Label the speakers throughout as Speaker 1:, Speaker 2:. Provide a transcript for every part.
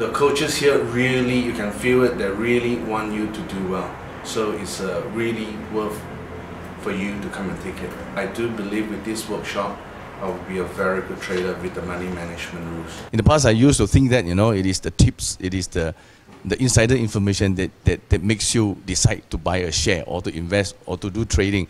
Speaker 1: the coaches here really, you can feel it, they really want you to do well. So it's uh, really worth for you to come and take it. I do believe with this workshop, I will be a very good trader with the money management rules.
Speaker 2: In the past, I used to think that you know it is the tips, it is the the insider information that, that, that makes you decide to buy a share or to invest or to do trading.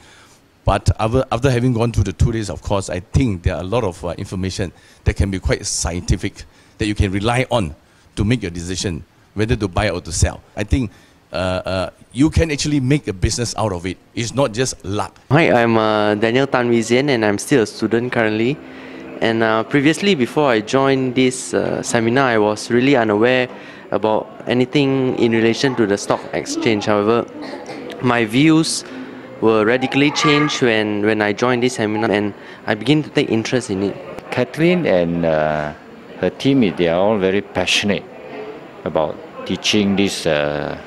Speaker 2: But after, after having gone through the two days, of course, I think there are a lot of uh, information that can be quite scientific that you can rely on to make your decision whether to buy or to sell. I think uh, uh, you can actually make a business out of it. It's not just luck.
Speaker 3: Hi, I'm uh, Daniel Tan Wizian and I'm still a student currently. And uh, previously, before I joined this uh, seminar, I was really unaware about anything in relation to the stock exchange. However, my views were radically changed when, when I joined this seminar and I began to take interest in it.
Speaker 4: Kathleen and uh, her team, they are all very passionate about teaching this uh,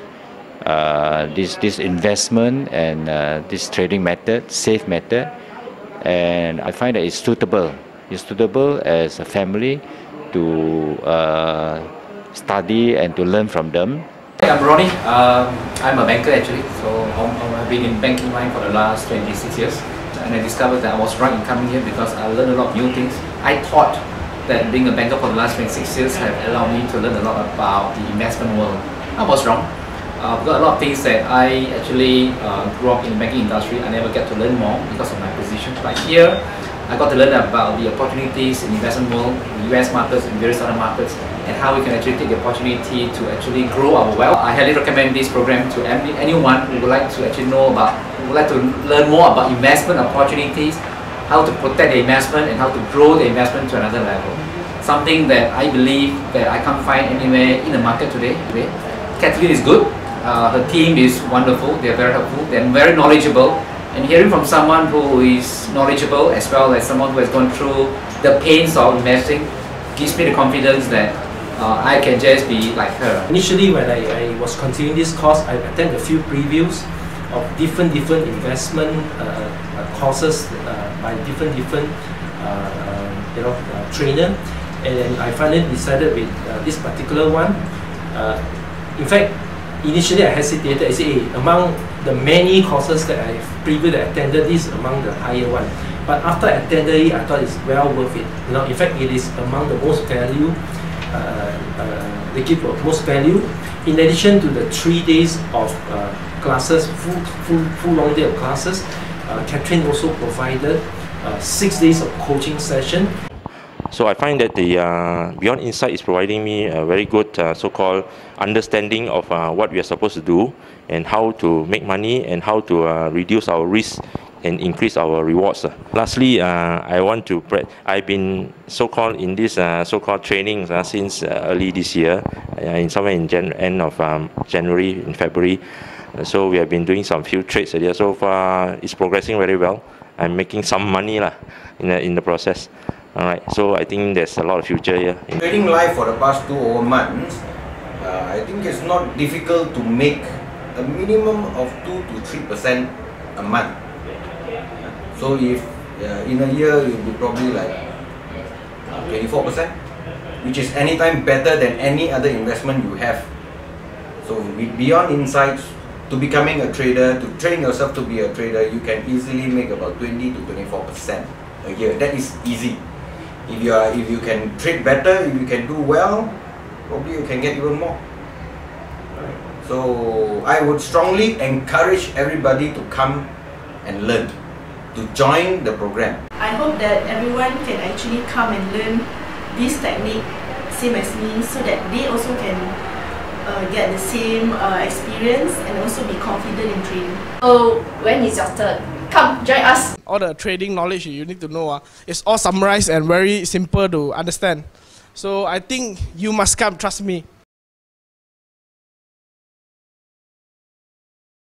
Speaker 4: uh, this this investment and uh, this trading method, safe method, and I find that it's suitable. It's suitable as a family to study and to learn from them.
Speaker 5: I'm Ronnie. Um, I'm a banker actually, so I've been in banking line for the last 26 years. And I discovered that I was right in coming here because I learned a lot of new things. I thought that being a banker for the last 26 years have allowed me to learn a lot about the investment world. I was wrong. Uh, got a lot of things that I actually uh, grew up in the banking industry. I never get to learn more because of my position. But here, I got to learn about the opportunities in the investment world, the US markets and various other markets, and how we can actually take the opportunity to actually grow our wealth. I highly recommend this program to anyone who would like to actually know about, would like to learn more about investment opportunities, how to protect the investment and how to grow the investment to another level. Something that I believe that I can't find anywhere in the market today. Kathleen is good, uh, her team is wonderful, they're very helpful, they're very knowledgeable, and hearing from someone who is knowledgeable as well as someone who has gone through the pains of investing gives me the confidence that uh, I can just be like her.
Speaker 6: Initially when I, I was continuing this course, I attended a few previews of different different investment uh, uh, courses uh, by different different uh, uh, you know trainer and I finally decided with this particular one. in fact, initially I hesitated. I said, hey, among the many courses that I previously attended, this is among the higher one. But after I attended it, I thought it's well worth it. You know, in fact, it is among the most value. Uh, uh, they give most value. In addition to the three days of uh, classes, full, full, full long day of classes, Kathleen also provided six days of coaching session.
Speaker 7: So I find that the uh, Beyond Insight is providing me a very good uh, so-called understanding of uh, what we are supposed to do and how to make money and how to uh, reduce our risk and increase our rewards. Lastly, uh, I want to, I've been so-called in this uh, so-called training since early this year, in somewhere in Jan end of um, January, in February. So we have been doing some few trades earlier. So far, it's progressing very well. I'm making some money lah in the, in the process. Alright, so I think there's a lot of future here.
Speaker 8: Trading live for the past two over months, uh, I think it's not difficult to make a minimum of 2 to 3% a month. So if uh, in a year you'll be probably like 24%, which is anytime better than any other investment you have. So beyond insights, to becoming a trader, to train yourself to be a trader, you can easily make about 20 to 24% a year. That is easy. If you are if you can trade better if you can do well probably you can get even more. So I would strongly encourage everybody to come and learn to join the program.
Speaker 9: I hope that everyone can actually come and learn this technique same as me so that they also can uh, get the same uh, experience and also be confident in trading.
Speaker 10: So when is your turn? Come, join us.
Speaker 11: All the trading knowledge you need to know, uh, it's all summarized and very simple to understand. So I think you must come, trust me.